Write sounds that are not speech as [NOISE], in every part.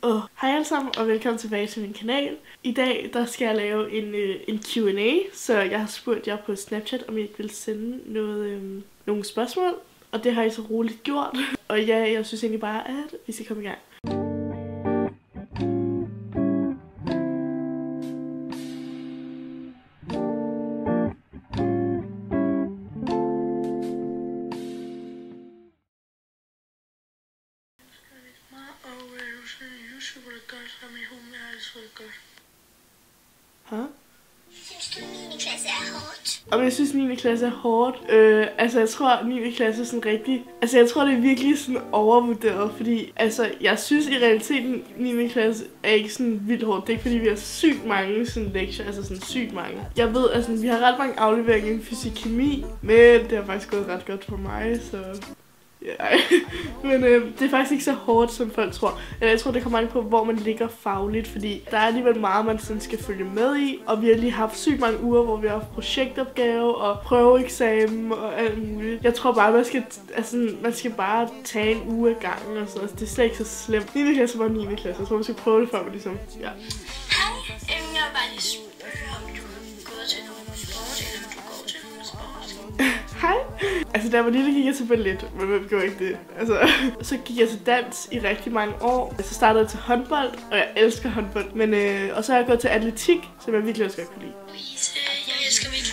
Og hej alle sammen, og velkommen tilbage til min kanal. I dag der skal jeg lave en, øh, en Q&A, så jeg har spurgt jer på Snapchat, om I ikke vil sende noget, øh, nogle spørgsmål. Og det har I så roligt gjort. [LAUGHS] Og ja, jeg synes egentlig bare, at vi skal komme i gang. Gør sammen med hun, jeg har det så godt. Huh? Synes du, 9. klasse er hårdt? Om jeg synes, 9. klasse er hårdt? Øh, altså, jeg tror, 9. klasse er sådan rigtig... Altså, jeg tror, det er virkelig sådan overvurderet, fordi... Altså, jeg synes i realiteten, 9. klasse er ikke sådan vildt hårdt. Det er ikke, fordi vi har sygt mange sådan lektier, altså sådan sygt mange. Jeg ved, altså, vi har ret mange afleveringer i fysik-kemi, men det har faktisk gået ret godt for mig, så... Men øh, det er faktisk ikke så hårdt, som folk tror. Eller jeg tror, det kommer an på, hvor man ligger fagligt, fordi der er alligevel meget, man sådan skal følge med i. Og vi har lige haft sygt mange uger, hvor vi har haft projektopgave og prøveeksamen og alt muligt. Jeg tror bare, man skal, altså, man skal bare tage en uge ad gangen og sådan altså, Det er slet ikke så slemt. 9. klasse var 9. klasse. så man skal prøve det før man ligesom, ja. Hej. Altså, da jeg var lille, gik jeg til ballet, men hvem gjorde ikke det? Altså, så gik jeg til dans i rigtig mange år. Altså, så startede jeg til håndbold, og jeg elsker håndbold. Men, øh, og så har jeg gået til atletik, som jeg virkelig også godt kunne lide. Louise, jeg elsker virkelig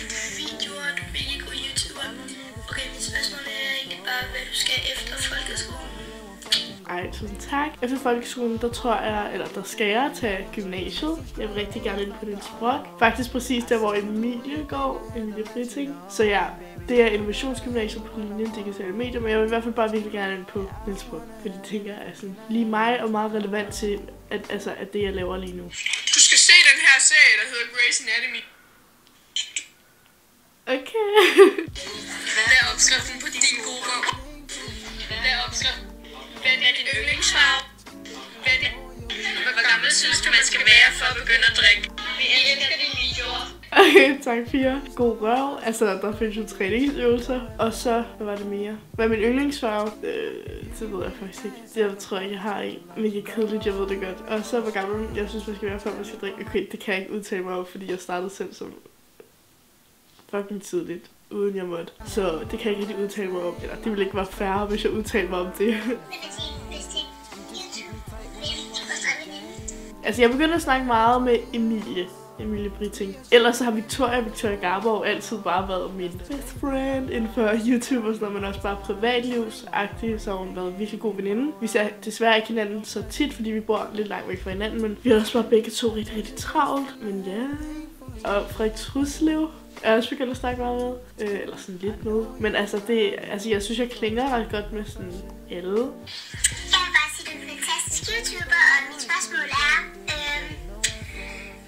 Ej, tusind tak. Efter folkeskolen, der tror jeg, eller der skal jeg tage gymnasiet. Jeg vil rigtig gerne ind på den sprog. Faktisk præcis der, hvor Emilie går, Emilie Friting. Så ja, det er innovationsgymnasiet på linjen digitale medier, men jeg vil i hvert fald bare virkelig gerne ind på Niels Brug. Fordi det tænker jeg er sådan lige mig og meget relevant til, at, altså, at det jeg laver lige nu. Du skal se den her serie, der hedder Grey's Anatomy. Okay. Hvad er opskriften på din gode røv? Hvad er opskriften? Hvad er din yndlingsfarve? Hvad er det? Hvor gammel synes du, man skal være for at begynde at drikke? Vi elsker dine videoer. Okay, tak Pia. God røv. Altså, der findes jo træningsøvelser. Og så, hvad var det mere? Hvad er min yndlingsfarve? Øh, det ved jeg faktisk ikke. Det jeg tror jeg, jeg har en. Mega kedeligt, jeg ved det godt. Og så, hvor gammel jeg synes, man skal være, før man skal drikke. Okay, det kan jeg ikke udtale mig om, fordi jeg startede selv som fucking tidligt uden jeg måtte. Så det kan jeg ikke rigtig udtale mig om. Eller det ville ikke være færre, hvis jeg udtalte mig om det. [LAUGHS] Altså, jeg begyndte at snakke meget med Emilie. Emilie Britting. Ellers så har Victoria Victoria Garborg altid bare været min best friend inden for YouTube og sådan noget, men også bare privatlivsagtig, så har hun været en virkelig god veninde. Vi ser desværre ikke hinanden så tit, fordi vi bor lidt langt væk fra hinanden, men vi har også bare begge to rigtig, rigtig travlt. Men ja, og Frederik Truslev er jeg også begyndt at snakke meget med. Øh, eller sådan lidt med. Men altså, det, altså, jeg synes, jeg klinger ret godt med sådan alle. Jeg vil bare sige, du er en fantastisk YouTuber, og mit spørgsmål er, øhm,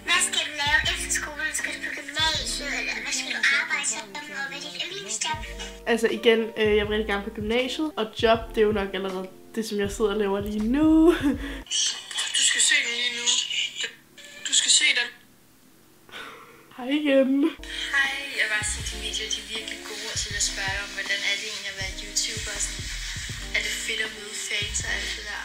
hvad skal du lave efter skolen? Skal du på gymnasiet, eller hvad skal du arbejde som, og hvad er dit yndlingsjob? Altså igen, øh, jeg vil rigtig gerne på gymnasiet, og job, det er jo nok allerede det, som jeg sidder og laver lige nu. [LAUGHS] Du skal se den lige nu. Du skal se den. Hej igen de videoer de er virkelig gode, til at spørge om, hvordan er det egentlig at være YouTuber? og Sådan, er det fedt at møde fans og alt det der?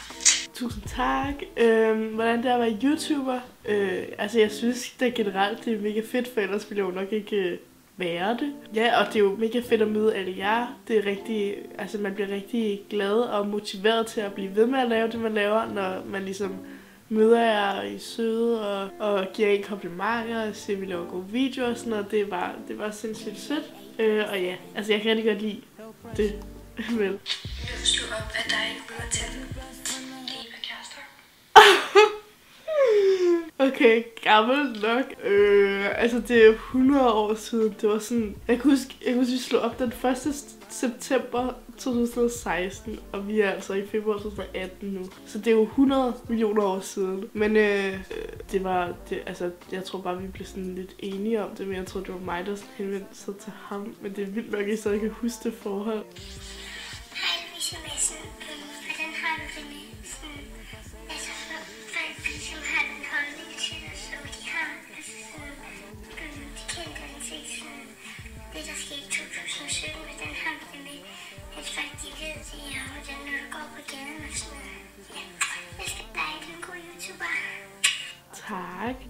Tusind tak. Øhm, hvordan det er at være YouTuber? Øh, altså, jeg synes det generelt, det er mega fedt, for ellers ville jeg jo nok ikke øh, være det. Ja, og det er jo mega fedt at møde alle jer. Det er rigtig, altså man bliver rigtig glad og motiveret til at blive ved med at lave det, man laver, når man ligesom møder jer og I søde og, og giver en komplimenter og siger, at vi laver gode videoer og sådan noget. Det bare, det bare sindssygt sødt. Øh, og ja, altså jeg kan rigtig godt lide det. [LAUGHS] Jeg vil slå op, at der er en ude [LAUGHS] til. Okay, gammel nok. Øh, altså det er 100 år siden. Det var sådan... Jeg kan huske, jeg kan huske vi slog op den 1. september 2016, og vi er altså i februar 2018 nu. Så det er jo 100 millioner år siden. Men øh, det var... Det, altså, jeg tror bare, vi blev sådan lidt enige om det, men jeg tror, det var mig, der henvendte sig til ham. Men det er vildt nok, at jeg stadig kan huske det forhold.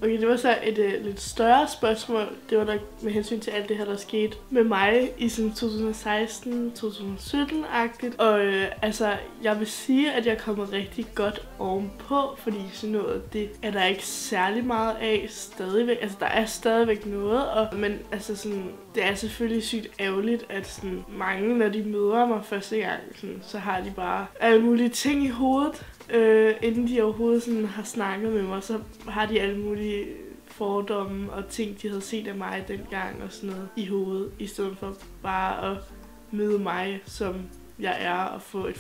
Okay, det var så et uh, lidt større spørgsmål. Det var nok med hensyn til alt det her, der skete med mig i sådan 2016-2017-agtigt. Og uh, altså, jeg vil sige, at jeg kommer rigtig godt ovenpå, fordi sådan noget, det er der ikke særlig meget af stadigvæk. Altså, der er stadigvæk noget, og, men altså sådan, det er selvfølgelig sygt ærgerligt, at sådan, mange, når de møder mig første gang, sådan, så har de bare alle mulige ting i hovedet, øh, inden de overhovedet sådan har snakket med mig, så har de alle mulige fordomme og ting, de havde set af mig dengang og sådan noget i hovedet, i stedet for bare at møde mig, som jeg er, og få et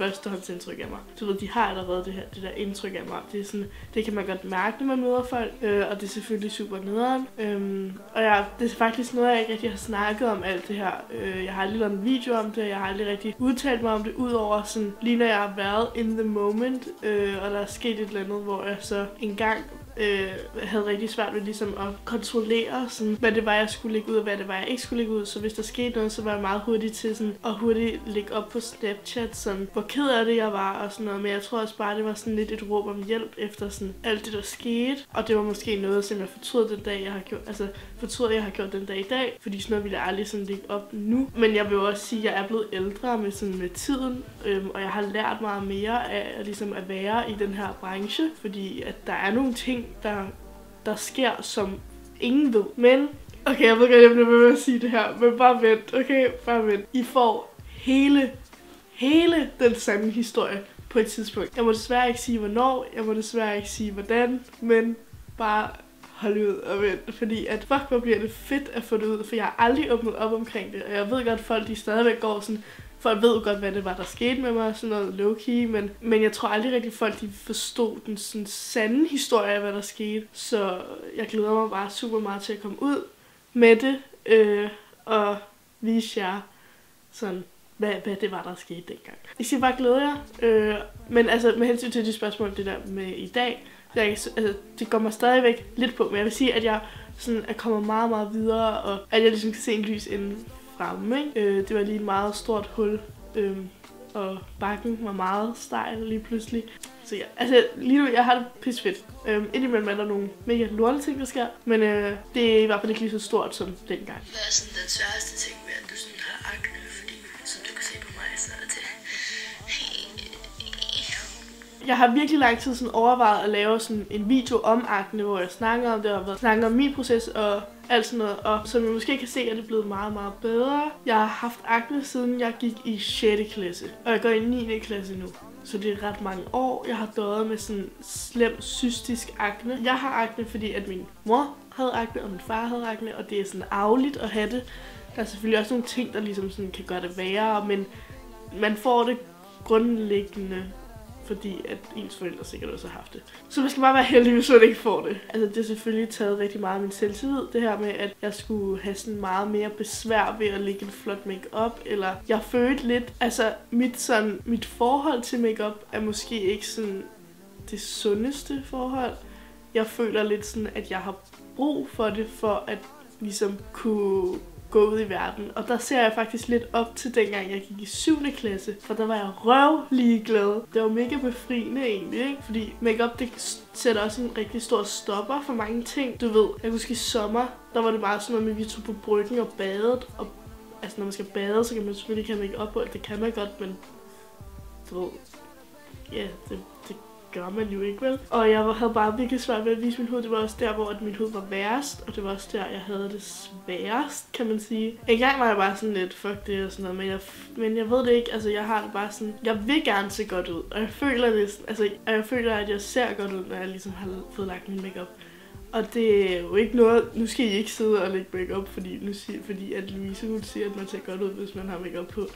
førstehåndsindtryk af mig. Du ved, de har allerede det her det der indtryk af mig. Det, er sådan, det kan man godt mærke, når man møder folk, øh, og det er selvfølgelig super nederen. Øhm, og jeg, det er faktisk noget, jeg ikke rigtig har snakket om alt det her. Øh, jeg har aldrig lavet en video om det, jeg har aldrig rigtig udtalt mig om det, udover sådan, lige når jeg har været in the moment, øh, og der er sket et eller andet, hvor jeg så engang øh, havde rigtig svært ved ligesom at kontrollere, sådan, hvad det var, jeg skulle lægge ud, og hvad det var, jeg ikke skulle lægge ud. Så hvis der skete noget, så var jeg meget hurtig til sådan, at hurtigt lægge op på Snapchat, sådan, hvor ked af det jeg var, og sådan noget. Men jeg tror også bare, det var sådan lidt et råb om hjælp efter sådan alt det, der skete. Og det var måske noget, som jeg fortrød den dag, jeg har gjort, altså fortrød, jeg har gjort den dag i dag, fordi sådan noget ville jeg aldrig sådan ligge op nu. Men jeg vil jo også sige, at jeg er blevet ældre med, sådan, med tiden, øhm, og jeg har lært meget mere af ligesom at være i den her branche, fordi at der er nogle ting, der, der sker, som ingen ved. Men, okay, jeg ved godt, jeg bliver ved med at sige det her, men bare vent, okay, bare vent. I får hele, hele den samme historie på et tidspunkt. Jeg må desværre ikke sige, hvornår, jeg må desværre ikke sige, hvordan, men bare holde ud og vente, fordi at fuck, hvor bliver det fedt at få det ud, for jeg har aldrig åbnet op omkring det, og jeg ved godt, at folk de stadigvæk går sådan, folk ved godt, hvad det var, der skete med mig, sådan noget low-key, men, men jeg tror aldrig rigtig, folk de forstod den sådan sande historie af, hvad der skete. Så jeg glæder mig bare super meget til at komme ud med det, øh, og vise jer sådan, hvad, hvad det var, der skete dengang. Jeg siger bare, glæder jer. Øh, men altså, med hensyn til de spørgsmål, det der med i dag, jeg, altså, det går mig stadigvæk lidt på, men jeg vil sige, at jeg sådan, er kommet meget, meget videre, og at jeg ligesom kan se en lys inden fremme. Ikke? Øh, det var lige et meget stort hul, øh, og bakken var meget stejl lige pludselig. Så ja, altså lige nu, jeg har det pisse fedt. Øh, indimellem er der nogle mega lorte ting, der sker, men øh, det er i hvert fald ikke lige så stort som dengang. Hvad er sådan den sværeste ting ved, at du Jeg har virkelig lang tid sådan overvejet at lave sådan en video om akne, hvor jeg snakker om det, og snakker om min proces og alt sådan noget. Og som I måske kan se, er det blevet meget, meget bedre. Jeg har haft akne, siden jeg gik i 6. klasse, og jeg går i 9. klasse nu. Så det er ret mange år, jeg har døjet med sådan slem cystisk akne. Jeg har akne, fordi at min mor havde akne, og min far havde akne, og det er sådan arveligt at have det. Der er selvfølgelig også nogle ting, der ligesom sådan kan gøre det værre, men man får det grundlæggende fordi at ens forældre sikkert også har haft det. Så man skal bare være heldig, hvis man ikke får det. Altså det har selvfølgelig taget rigtig meget af min selvtillid, det her med, at jeg skulle have sådan meget mere besvær ved at lægge en flot makeup eller jeg følte lidt, altså mit, sådan, mit forhold til makeup er måske ikke sådan det sundeste forhold. Jeg føler lidt sådan, at jeg har brug for det, for at ligesom kunne gå ud i verden. Og der ser jeg faktisk lidt op til dengang jeg gik i 7. klasse, for der var jeg røv glad. Det var mega befriende egentlig, ikke? Fordi makeup det sætter også en rigtig stor stopper for mange ting. Du ved, jeg husker huske i sommer, der var det meget sådan noget med, at vi tog på bryggen og badet. Og altså når man skal bade, så kan man selvfølgelig ikke have makeup på. Det kan man godt, men du ved, ja, det gør man jo ikke, vel? Og jeg havde bare virkelig svært ved at vise min hud. Det var også der, hvor at min hud var værst, og det var også der, jeg havde det sværest, kan man sige. En gang var jeg bare sådan lidt, fuck det og sådan noget, men jeg, men jeg ved det ikke, altså jeg har det bare sådan, jeg vil gerne se godt ud, og jeg føler det, altså jeg føler, at jeg ser godt ud, når jeg ligesom har fået lagt min makeup. Og det er jo ikke noget, nu skal I ikke sidde og lægge makeup, fordi, nu siger, fordi at Louise hun siger, at man ser godt ud, hvis man har makeup på.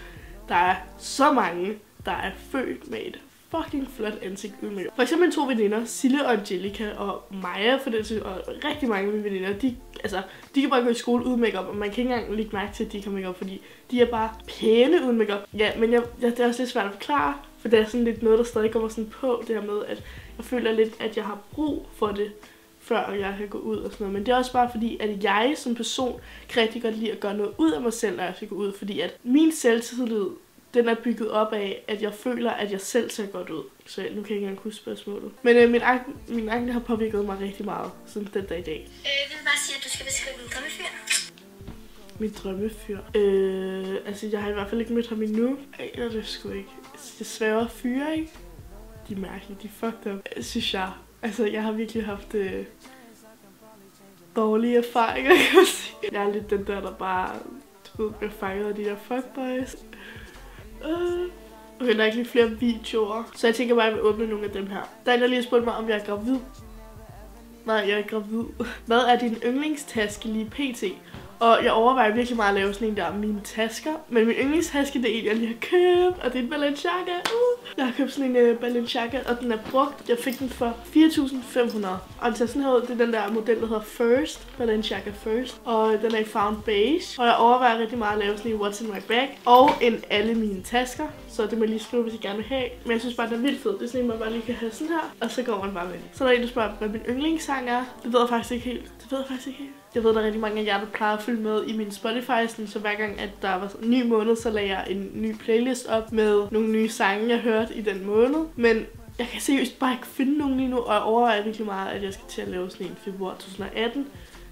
Der er så mange, der er født med et fucking flot ansigt uden makeup. For eksempel to veninder, Sille og Angelica og Maja for det, og rigtig mange af mine veninder, de, altså, de kan bare gå i skole uden makeup, og man kan ikke engang lægge mærke til, at de kommer makeup, fordi de er bare pæne uden makeup. Ja, men jeg, jeg, det er også lidt svært at forklare, for det er sådan lidt noget, der stadig kommer sådan på, det her med, at jeg føler lidt, at jeg har brug for det før jeg kan gå ud og sådan noget. Men det er også bare fordi, at jeg som person kan rigtig godt lide at gøre noget ud af mig selv, når jeg skal gå ud. Fordi at min selvtillid den er bygget op af, at jeg føler, at jeg selv ser godt ud. Så nu kan jeg ikke engang huske spørgsmålet. Men øh, min, akne, min akne har påvirket mig rigtig meget siden den dag i dag. Øh, vil du bare sige, at du skal beskrive din drømmefyr? Min drømmefyr. Øh, altså, jeg har i hvert fald ikke mødt ham endnu. Ej, det er det sgu ikke. Jeg svæver fyre, ikke? De er mærkelige, de er fucked up, synes jeg. Altså, jeg har virkelig haft øh, dårlige erfaringer, [LAUGHS] kan man sige. Jeg er lidt den der, der bare, du ved, bliver fanget af de der fuckboys. Øh. Okay, der er ikke lige flere videoer, så jeg tænker bare, at jeg vil åbne nogle af dem her. Der er en, der lige har spurgt mig, om jeg er gravid. Nej, jeg er gravid. [LAUGHS] Hvad er din yndlingstaske lige pt? Og jeg overvejer virkelig meget at lave sådan en der mine tasker. Men min yndlingstaske, det er en, jeg lige har købt. Og det er en Balenciaga. Uh. Jeg har købt sådan en uh, Balenciaga, og den er brugt. Jeg fik den for 4.500. Og den ser sådan her ud. Det er den der model, der hedder First. Balenciaga First. Og den er i Found Beige. Og jeg overvejer rigtig meget at lave sådan en What's in my bag. Og en alle mine tasker. Så det må jeg lige skrive, hvis I gerne vil have. Men jeg synes bare, den er vildt fed. Det er sådan en, man bare lige kan have sådan her. Og så går man bare med. Så er der en, der spørger, hvad min yndlingssang er. Det ved jeg faktisk ikke helt. Det ved jeg faktisk ikke helt. Jeg ved, der er rigtig mange af jer, der plejer at følge med i min Spotify, sådan, så hver gang, at der var en ny måned, så lagde jeg en ny playlist op med nogle nye sange, jeg hørte i den måned. Men jeg kan seriøst bare ikke finde nogen lige nu, og jeg overvejer virkelig meget, at jeg skal til at lave sådan en februar 2018.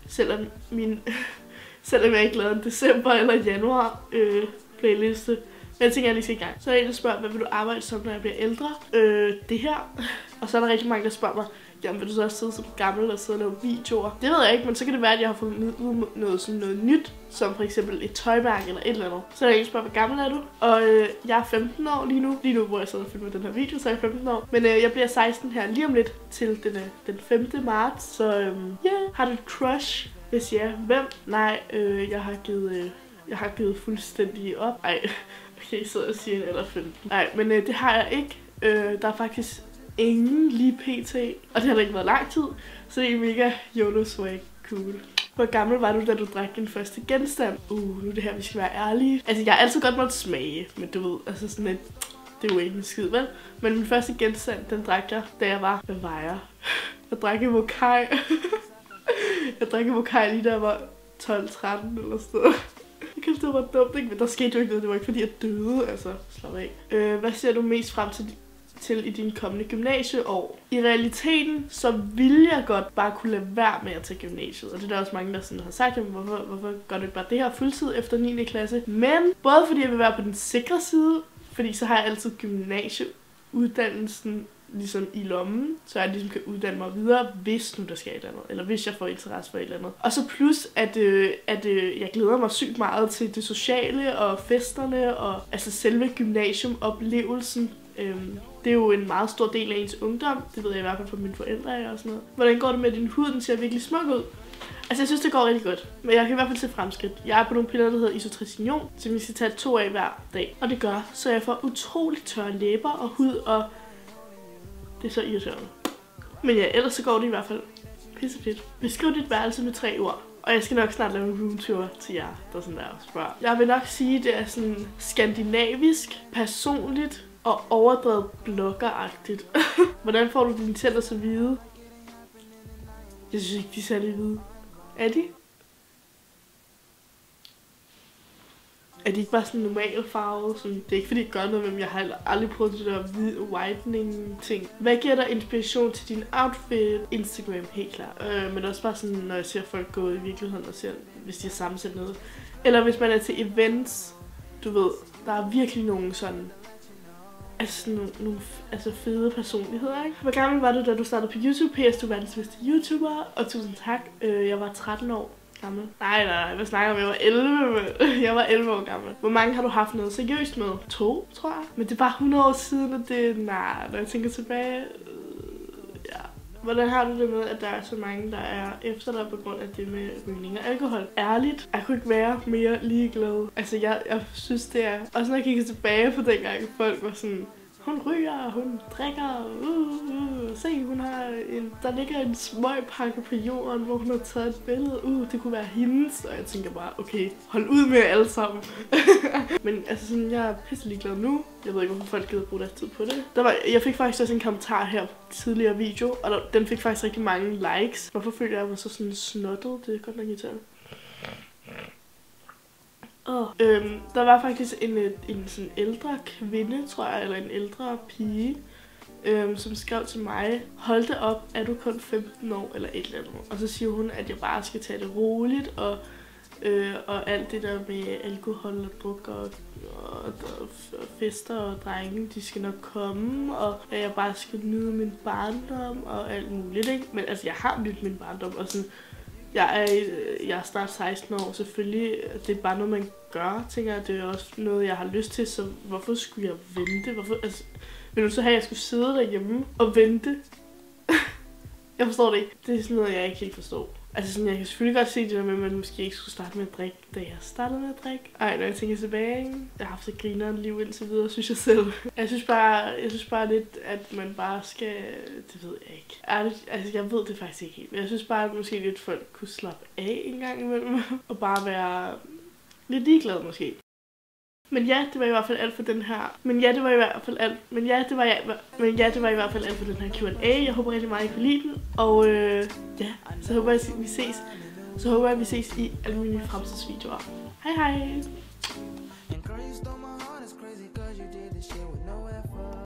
Selvom, min, [LAUGHS] selvom jeg ikke lavede en december eller januar øh, playliste. Men jeg tænker, jeg lige skal i gang. Så er der en, der spørger, hvad vil du arbejde som, når jeg bliver ældre? Øh, det her. [LAUGHS] Og så er der rigtig mange, der spørger mig, jamen vil du så også sidde som gammel og sidde og lave videoer? Det ved jeg ikke, men så kan det være, at jeg har fået noget, sådan noget nyt, som for eksempel et tøjmærke eller et eller andet. Så er der en, spørger, hvor gammel er du? Og øh, jeg er 15 år lige nu. Lige nu, hvor jeg sidder og filmer den her video, så er jeg 15 år. Men øh, jeg bliver 16 her lige om lidt til den, øh, den 5. marts. Så øh, yeah. har du et crush? Hvis ja, hvem? Nej, øh, jeg har givet... Øh, jeg har givet fuldstændig op. Ej, [LAUGHS] okay, så jeg siger en eller 15. Nej, men øh, det har jeg ikke. Øh, der er faktisk ingen lige pt. Og det har da ikke været lang tid, så det er mega YOLO swag cool. Hvor gammel var du, da du drak din første genstand? Uh, nu er det her, vi skal være ærlige. Altså, jeg har altid godt måtte smage, men du ved, altså sådan et, det er jo ikke en skid, vel? Men min første genstand, den drak jeg, da jeg var, hvad var jeg? Jeg drak en Mokai. [LAUGHS] jeg drak en Mokai lige da jeg var 12-13 eller sådan noget. Jeg kan det var dumt, ikke? Men der skete jo ikke noget. Det var ikke fordi, jeg døde. Altså, slap af. Øh, hvad ser du mest frem til til i din kommende gymnasieår. I realiteten, så ville jeg godt bare kunne lade være med at tage gymnasiet. Og det er der også mange, der sådan har sagt, jamen, hvorfor, hvorfor gør du ikke bare det her fuldtid efter 9. klasse? Men både fordi jeg vil være på den sikre side, fordi så har jeg altid gymnasieuddannelsen ligesom i lommen, så jeg ligesom kan uddanne mig videre, hvis nu der sker et eller andet, eller hvis jeg får interesse for et eller andet. Og så plus, at, øh, at øh, jeg glæder mig sygt meget til det sociale og festerne, og altså selve gymnasiumoplevelsen. Øhm, det er jo en meget stor del af ens ungdom. Det ved jeg i hvert fald fra mine forældre og sådan noget. Hvordan går det med din hud? Den ser virkelig smuk ud. Altså, jeg synes, det går rigtig godt. Men jeg kan i hvert fald se fremskridt. Jeg er på nogle piller, der hedder isotretinoin, som vi skal tage to af hver dag. Og det gør, så jeg får utroligt tørre læber og hud, og det er så irriterende. Men ja, ellers så går det i hvert fald pisse fedt. Beskriv dit værelse med tre ord. Og jeg skal nok snart lave en roomtour til jer, der sådan der spørger. Jeg vil nok sige, det er sådan skandinavisk, personligt, og overdrevet blokkeragtigt. [LAUGHS] Hvordan får du dine tænder så hvide? Jeg synes ikke, de er særlig hvide. Er de? Er de ikke bare sådan normal farve? Sådan, det er ikke fordi, det gør noget, men jeg har aldrig prøvet det der hvide whitening ting. Hvad giver dig inspiration til din outfit? Instagram, helt klart. Øh, men også bare sådan, når jeg ser folk gå i virkeligheden og ser, hvis de har sammensat noget. Eller hvis man er til events, du ved, der er virkelig nogen sådan altså nogle, nogle altså fede personligheder, ikke? Hvor gammel var du, da du startede på YouTube? PS, du var den bedste YouTuber, og tusind tak. Øh, jeg var 13 år gammel. Nej, nej, nej, hvad snakker om? Jeg var 11, [LAUGHS] jeg var 11 år gammel. Hvor mange har du haft noget seriøst med? To, tror jeg. Men det er bare 100 år siden, og det nej, når jeg tænker tilbage. Hvordan har du det med, at der er så mange, der er efter dig på grund af det med rygning og alkohol? Ærligt, jeg kunne ikke være mere ligeglad. Altså, jeg, jeg synes, det er... Også når jeg kigger tilbage på dengang, folk var sådan hun ryger, hun drikker, uh, uh, uh, se, hun har en, der ligger en smøgpakke på jorden, hvor hun har taget et billede, uh, det kunne være hendes, og jeg tænker bare, okay, hold ud med alle sammen. [LAUGHS] Men altså sådan, jeg er pisselig glad nu, jeg ved ikke, hvorfor folk gider bruge deres tid på det. Der var, jeg fik faktisk også en kommentar her på tidligere video, og der, den fik faktisk rigtig mange likes. Hvorfor føler jeg, at så sådan snottet? Det er godt nok irriterende. Oh. Øhm, der var faktisk en, øh, en sådan ældre kvinde, tror jeg, eller en ældre pige, øhm, som skrev til mig, hold det op, er du kun 15 år eller et eller andet. Og så siger hun, at jeg bare skal tage det roligt, og, øh, og alt det der med alkohol og druk og, og, og fester og drenge, de skal nok komme, og at jeg bare skal nyde min barndom og alt muligt, ikke? Men altså, jeg har nydt min barndom, og sådan, jeg er, jeg er snart 16 år, selvfølgelig, det er bare noget, man gør, tænker jeg. Det er også noget, jeg har lyst til, så hvorfor skulle jeg vente? Hvorfor, altså, vil du så have, at jeg skulle sidde derhjemme og vente? [LAUGHS] jeg forstår det ikke. Det er sådan noget, jeg ikke helt forstår. Altså sådan, jeg kan selvfølgelig godt se det der med, at man måske ikke skulle starte med at drikke, da jeg startede med at drikke. Ej, når jeg tænker tilbage, jeg har haft et grineren liv indtil videre, synes jeg selv. Jeg synes bare, jeg synes bare lidt, at man bare skal, det ved jeg ikke. Ærligt, altså jeg ved det faktisk ikke helt. Men jeg synes bare, at måske lidt folk kunne slappe af en gang imellem, [LAUGHS] og bare være lidt ligeglad måske. Men ja, det var i hvert fald alt for den her. Men ja, det var i hvert fald alt. Men ja, det var, ja, men ja, det var i hvert fald alt for den her Q&A. Jeg håber rigtig meget, I kunne lide den. Og øh, ja, så håber jeg, vi ses. Så håber jeg, vi ses i alle mine fremtidsvideoer. Hej hej!